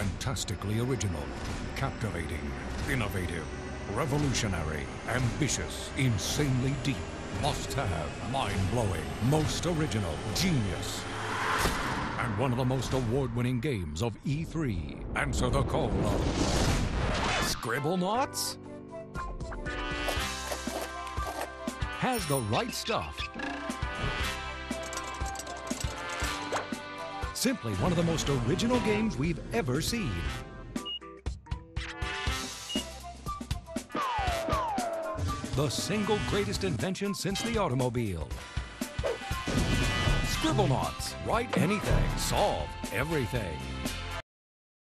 fantastically original, captivating, innovative, revolutionary, ambitious, insanely deep, must have, mind blowing, most original, genius. And one of the most award winning games of E3. Answer the call of Scribblenauts? Has the right stuff. Simply one of the most original games we've ever seen. The single greatest invention since the automobile. Scribblenauts. Write anything, solve everything.